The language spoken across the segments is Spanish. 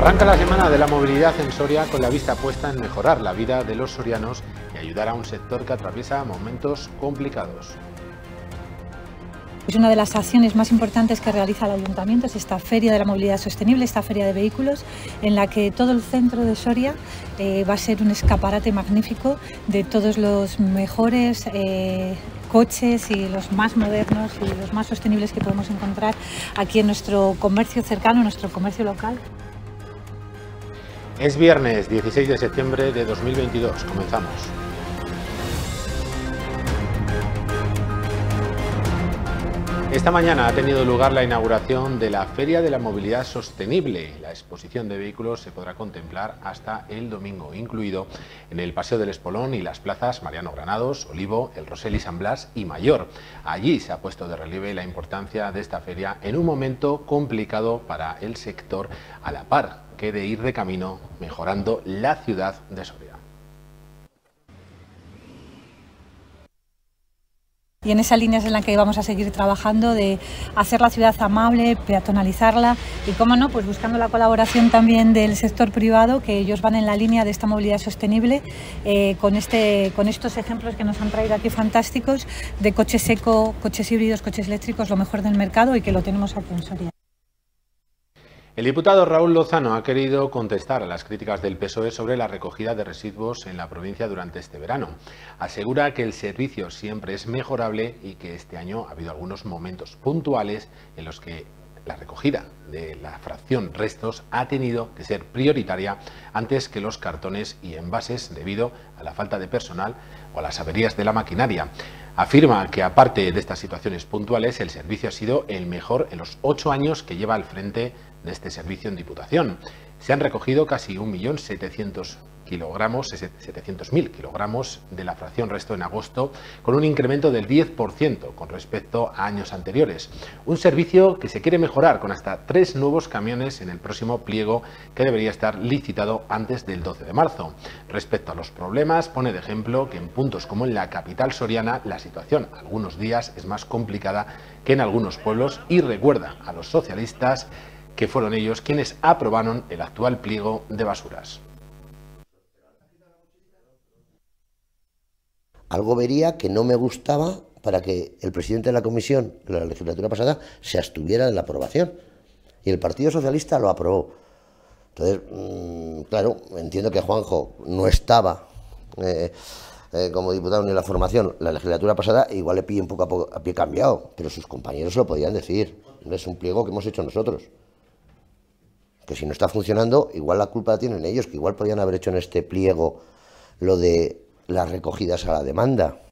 Arranca la semana de la movilidad en Soria con la vista puesta en mejorar la vida de los sorianos y ayudar a un sector que atraviesa momentos complicados. Es una de las acciones más importantes que realiza el Ayuntamiento, es esta Feria de la Movilidad Sostenible, esta Feria de Vehículos, en la que todo el centro de Soria eh, va a ser un escaparate magnífico de todos los mejores eh, coches y los más modernos y los más sostenibles que podemos encontrar aquí en nuestro comercio cercano, en nuestro comercio local. Es viernes 16 de septiembre de 2022. Comenzamos. Esta mañana ha tenido lugar la inauguración de la Feria de la Movilidad Sostenible. La exposición de vehículos se podrá contemplar hasta el domingo, incluido en el Paseo del Espolón y las plazas Mariano Granados, Olivo, El Rosel y San Blas y Mayor. Allí se ha puesto de relieve la importancia de esta feria en un momento complicado para el sector a la par que de ir de camino mejorando la ciudad de Soria. Y en esa línea es en la que vamos a seguir trabajando de hacer la ciudad amable, peatonalizarla y, cómo no, pues buscando la colaboración también del sector privado, que ellos van en la línea de esta movilidad sostenible, eh, con, este, con estos ejemplos que nos han traído aquí fantásticos de coches eco, coches híbridos, coches eléctricos, lo mejor del mercado y que lo tenemos aquí en Soria. El diputado Raúl Lozano ha querido contestar a las críticas del PSOE sobre la recogida de residuos en la provincia durante este verano. Asegura que el servicio siempre es mejorable y que este año ha habido algunos momentos puntuales en los que la recogida de la fracción restos ha tenido que ser prioritaria antes que los cartones y envases debido a la falta de personal o a las averías de la maquinaria. Afirma que aparte de estas situaciones puntuales, el servicio ha sido el mejor en los ocho años que lleva al frente de este servicio en Diputación. Se han recogido casi 1.700.000 kilogramos, 700.000 kilogramos de la fracción resto en agosto, con un incremento del 10% con respecto a años anteriores. Un servicio que se quiere mejorar con hasta tres nuevos camiones en el próximo pliego que debería estar licitado antes del 12 de marzo. Respecto a los problemas, pone de ejemplo que en puntos como en la capital soriana la situación algunos días es más complicada que en algunos pueblos y recuerda a los socialistas que fueron ellos quienes aprobaron el actual pliego de basuras. Algo vería que no me gustaba para que el presidente de la comisión de la legislatura pasada se abstuviera de la aprobación. Y el Partido Socialista lo aprobó. Entonces, mm, claro, entiendo que Juanjo no estaba eh, eh, como diputado ni en la formación la legislatura pasada, igual le pide un poco a, a pie cambiado, pero sus compañeros lo podían decir. Es un pliego que hemos hecho nosotros que si no está funcionando, igual la culpa la tienen ellos, que igual podrían haber hecho en este pliego lo de las recogidas a la demanda.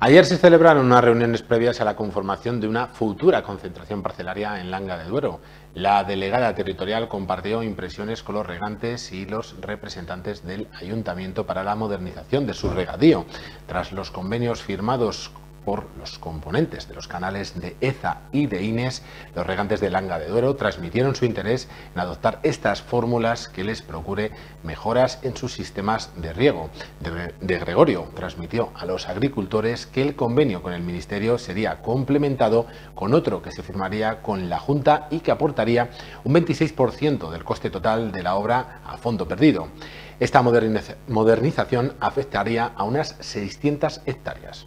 Ayer se celebraron unas reuniones previas a la conformación de una futura concentración parcelaria en Langa de Duero. La delegada territorial compartió impresiones con los regantes y los representantes del ayuntamiento para la modernización de su regadío. Tras los convenios firmados por los componentes de los canales de EZA y de INES, los regantes de Langa de Duero transmitieron su interés en adoptar estas fórmulas que les procure mejoras en sus sistemas de riego. De, Gregorio transmitió a los agricultores que el convenio con el Ministerio sería complementado con otro que se firmaría con la Junta y que aportaría un 26% del coste total de la obra a fondo perdido. Esta modernización afectaría a unas 600 hectáreas.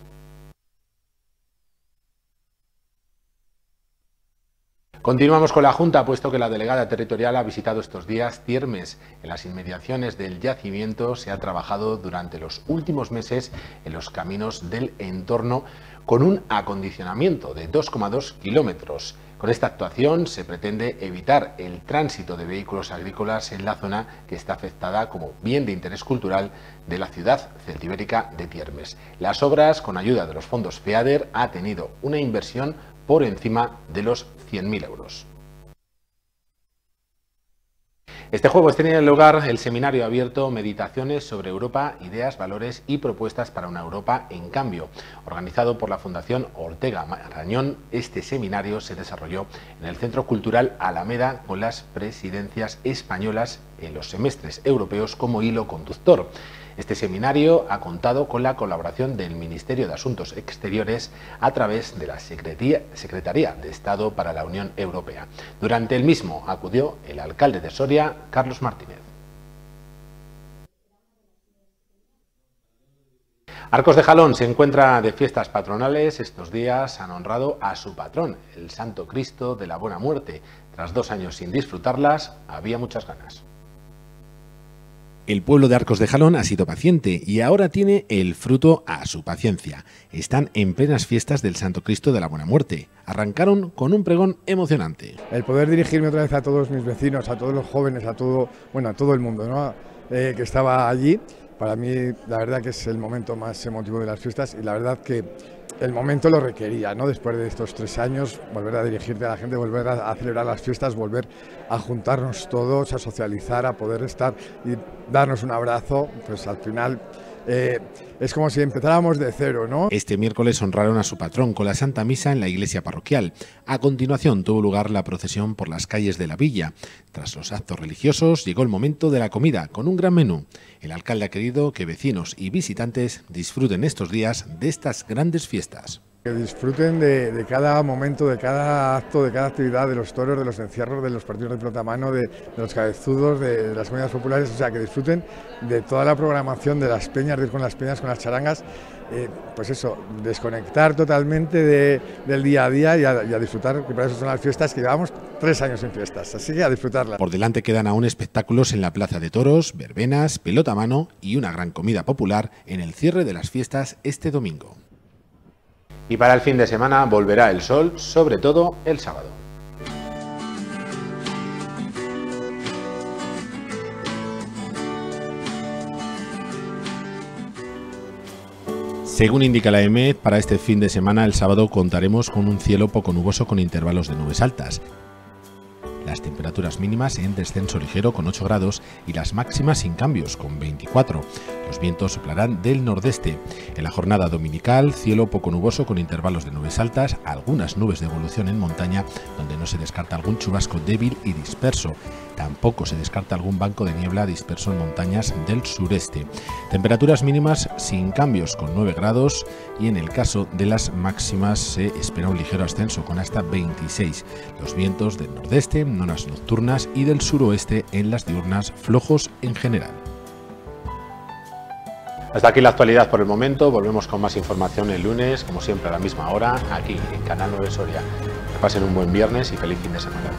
Continuamos con la Junta, puesto que la delegada territorial ha visitado estos días Tiermes. En las inmediaciones del yacimiento se ha trabajado durante los últimos meses en los caminos del entorno con un acondicionamiento de 2,2 kilómetros. Con esta actuación se pretende evitar el tránsito de vehículos agrícolas en la zona que está afectada como bien de interés cultural de la ciudad celtibérica de Tiermes. Las obras, con ayuda de los fondos FEADER, ha tenido una inversión por encima de los 100.000 euros. Este jueves tenía lugar el seminario abierto Meditaciones sobre Europa, Ideas, Valores y Propuestas para una Europa en Cambio. Organizado por la Fundación Ortega Marañón, este seminario se desarrolló en el Centro Cultural Alameda con las presidencias españolas en los semestres europeos como hilo conductor. Este seminario ha contado con la colaboración del Ministerio de Asuntos Exteriores a través de la Secretaría de Estado para la Unión Europea. Durante el mismo acudió el alcalde de Soria, Carlos Martínez. Arcos de Jalón se encuentra de fiestas patronales. Estos días han honrado a su patrón, el Santo Cristo de la Buena Muerte. Tras dos años sin disfrutarlas, había muchas ganas. El pueblo de Arcos de Jalón ha sido paciente y ahora tiene el fruto a su paciencia. Están en plenas fiestas del Santo Cristo de la Buena Muerte. Arrancaron con un pregón emocionante. El poder dirigirme otra vez a todos mis vecinos, a todos los jóvenes, a todo, bueno, todo el mundo ¿no? Eh, que estaba allí para mí, la verdad que es el momento más emotivo de las fiestas y la verdad que el momento lo requería, ¿no? Después de estos tres años, volver a dirigirte a la gente, volver a, celebrar las fiestas, volver a juntarnos todos, a socializar, a poder estar y darnos un abrazo, pues al final eh, es como si empezáramos de cero, ¿no? Este miércoles honraron a su patrón con la Santa Misa en la iglesia parroquial. A continuación tuvo lugar la procesión por las calles de la villa. Tras los actos religiosos llegó el momento de la comida con un gran menú. El alcalde ha querido que vecinos y visitantes disfruten estos días de estas grandes fiestas. Que disfruten de, cada momento, de cada acto, de cada actividad, de los toros, de los encierros, de los partidos de pelota mano, de, los cabezudos, de, las comidas populares, o sea, que disfruten de toda la programación, de las peñas, de ir con las peñas, con las charangas, eh, pues eso, desconectar totalmente del día a día y a, disfrutar, que para eso son las fiestas, que llevamos tres años en fiestas, así que a disfrutarlas. Por delante quedan aún espectáculos en la Plaza de Toros, verbenas, pelota mano y una gran comida popular en el cierre de las fiestas este domingo. Y para el fin de semana volverá el sol, sobre todo el sábado. Según indica la EMED, para este fin de semana el sábado contaremos con un cielo poco nuboso con intervalos de nubes altas las temperaturas mínimas en descenso ligero con 8 grados y las máximas sin cambios con 24. Los vientos soplarán del nordeste. En la jornada dominical, cielo poco nuboso con intervalos de nubes altas, algunas nubes de evolución en montaña, donde no se descarta algún chubasco débil y disperso. Tampoco se descarta algún banco de niebla disperso en montañas del sureste. Temperaturas mínimas sin cambios con 9 grados y en el caso de las máximas se espera un ligero ascenso con hasta 26. Los vientos del nordeste zonas nocturnas y del suroeste en las diurnas flojos en general. Hasta aquí la actualidad por el momento, volvemos con más información el lunes, como siempre a la misma hora, aquí en Canal 9 Soria. Que pasen un buen viernes y feliz fin de semana.